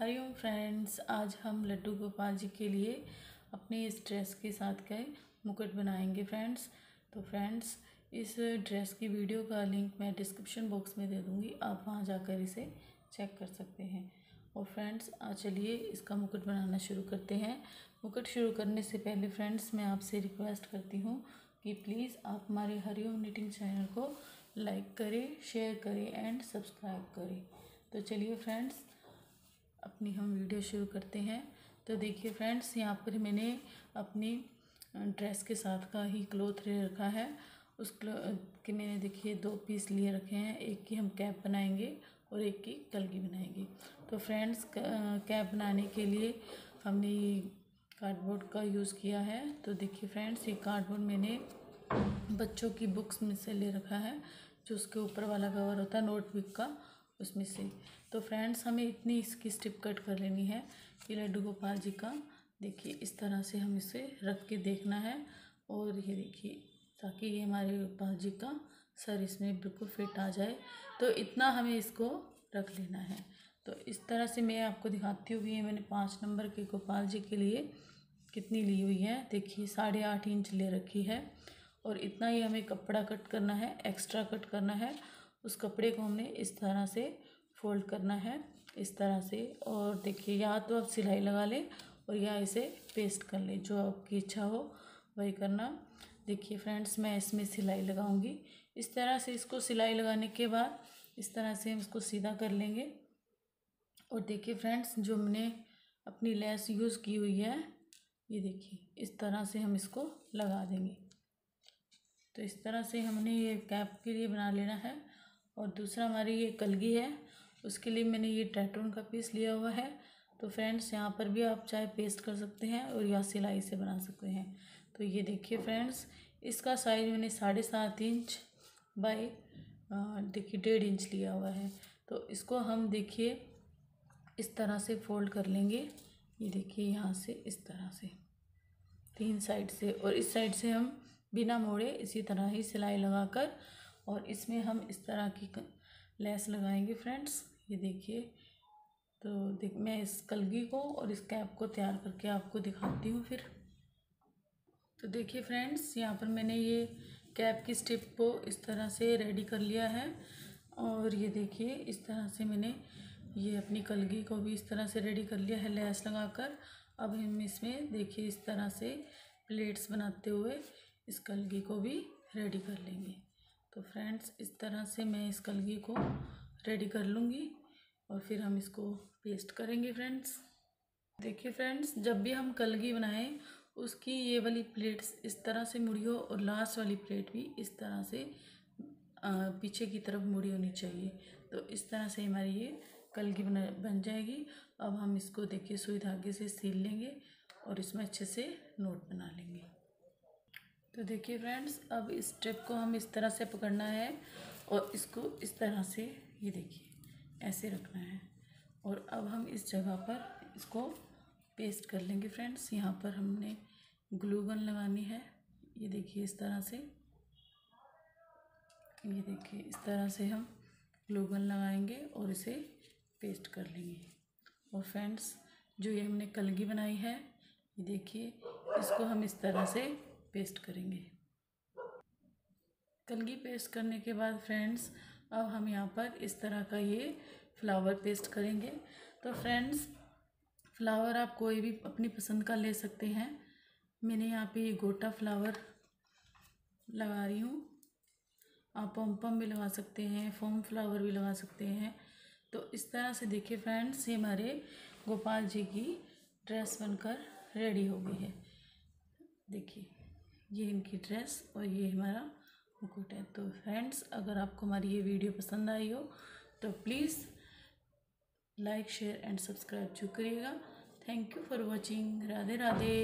Hariom friends आज हम लड्डू गोपाल जी के लिए अपने इस ड्रेस के साथ का मुकुट बनाएँगे फ्रेंड्स तो फ्रेंड्स इस ड्रेस की वीडियो का लिंक मैं डिस्क्रिप्शन बॉक्स में दे दूँगी, आप वहाँ जाकर इसे चेक कर सकते हैं. और फ्रेंड्स आज चलिए इसका मुकुट बनाना शुरू करते हैं. मुकुट शुरू करने से पहले फ्रेंड्स मैं आपसे रिक्वेस्ट करती हूँ कि प्लीज़ आप हमारे हरिओम नीटिंग चैनल को लाइक करें शेयर करें एंड सब्सक्राइब करें. तो चलिए फ्रेंड्स अपनी हम वीडियो शुरू करते हैं। तो देखिए फ्रेंड्स, यहाँ पर मैंने अपनी ड्रेस के साथ का ही क्लोथ ले रखा है। उस के मैंने देखिए दो पीस लिए रखे हैं। एक की हम कैप बनाएँगे और एक की कलगी बनाएँगे। तो फ्रेंड्स कैप बनाने के लिए हमने कार्डबोर्ड का यूज़ किया है। तो देखिए फ्रेंड्स, ये कार्डबोर्ड मैंने बच्चों की बुक्स में से ले रखा है, जो उसके ऊपर वाला कवर होता है, नोटबुक का। उसमें से। तो फ्रेंड्स, हमें इतनी इसकी स्टिप कट कर लेनी है। ये लड्डू गोपाल जी का, देखिए, इस तरह से हम इसे रख के देखना है। और ये देखिए, ताकि ये हमारे गोपाल जी का सर इसमें बिल्कुल फिट आ जाए। तो इतना हमें इसको रख लेना है। तो इस तरह से मैं आपको दिखाती हूँ कि ये मैंने पाँच नंबर के गोपाल जी के लिए कितनी ली हुई है। देखिए, साढ़े आठ इंच ले रखी है। और इतना ही हमें कपड़ा कट करना है, एक्स्ट्रा कट करना है। उस कपड़े को हमने इस तरह से फोल्ड करना है, इस तरह से। और देखिए, या तो आप सिलाई लगा लें और या इसे पेस्ट कर लें, जो आपकी इच्छा हो, वही करना। देखिए फ्रेंड्स, मैं इसमें सिलाई लगाऊँगी। इस तरह से इसको सिलाई लगाने के बाद इस तरह से हम इसको सीधा कर लेंगे। और देखिए फ्रेंड्स, जो हमने अपनी लेस यूज़ की हुई है, ये देखिए, इस तरह से हम इसको लगा देंगे। तो इस तरह से हमने ये कैप के लिए बना लेना है। और दूसरा हमारी ये कलगी है, उसके लिए मैंने ये टैटून का पीस लिया हुआ है। तो फ्रेंड्स यहाँ पर भी आप चाहे पेस्ट कर सकते हैं और या सिलाई से बना सकते हैं। तो ये देखिए फ्रेंड्स इसका साइज़ मैंने साढ़े सात इंच बाई देखिए डेढ़ इंच लिया हुआ है। तो इसको हम देखिए, इस तरह से फोल्ड कर लेंगे। ये देखिए यहाँ से इस तरह से, तीन साइड से और इस साइड से हम बिना मोड़े इसी तरह ही सिलाई लगाकर और इसमें हम इस तरह की लेस लगाएँगे फ्रेंड्स। ये देखिए तो देख, मैं इस कलगी को और इस कैप को तैयार करके आपको दिखाती हूँ फिर। तो देखिए फ्रेंड्स, यहाँ पर मैंने ये कैप की स्टिप को इस तरह से रेडी कर लिया है। और ये देखिए, इस तरह से मैंने ये अपनी कलगी को भी इस तरह से रेडी कर लिया है, लेस लगाकर। अब हम इसमें देखिए, इस तरह से प्लेट्स बनाते हुए इस कलगी को भी रेडी कर लेंगे। तो फ्रेंड्स, इस तरह से मैं इस कलगी को रेडी कर लूँगी और फिर हम इसको पेस्ट करेंगे फ्रेंड्स। देखिए फ्रेंड्स, जब भी हम कलगी बनाएँ, उसकी ये वाली प्लेट्स इस तरह से मुड़ी हो और लास्ट वाली प्लेट भी इस तरह से पीछे की तरफ़ मुड़ी होनी चाहिए। तो इस तरह से हमारी ये कलगी बना, बन जाएगी। अब हम इसको देखिए सुई धागे से सील लेंगे और इसमें अच्छे से नोट बना लेंगे। तो देखिए फ्रेंड्स अब इस स्टेप को हम इस तरह से पकड़ना है और इसको इस तरह से ये देखिए, ऐसे रखना है। और अब हम इस जगह पर इसको पेस्ट कर लेंगे फ्रेंड्स यहाँ पर हमने ग्लू गन लगानी है। ये देखिए इस तरह से। ये देखिए इस तरह से हम ग्लू गन लगाएँगे और इसे पेस्ट कर लेंगे। और फ्रेंड्स जो ये हमने कलगी बनाई है, ये देखिए, इसको हम इस तरह से पेस्ट करेंगे। कलगी पेस्ट करने के बाद फ्रेंड्स, अब हम यहाँ पर इस तरह का ये फ्लावर पेस्ट करेंगे। तो फ्रेंड्स, फ्लावर आप कोई भी अपनी पसंद का ले सकते हैं। मैंने यहाँ पे ये गोटा फ्लावर लगा रही हूँ। आप पम भी लगा सकते हैं, फोम फ्लावर भी लगा सकते हैं। तो इस तरह से देखिए फ्रेंड्स, ये हमारे गोपाल जी की ड्रेस बनकर रेडी हो गई है। देखिए। ये इनकी ड्रेस और ये हमारा मुकुट है। तो फ्रेंड्स, अगर आपको हमारी ये वीडियो पसंद आई हो तो please like, share and subscribe जो करिएगा। Thank you for watching. Radhe Radhe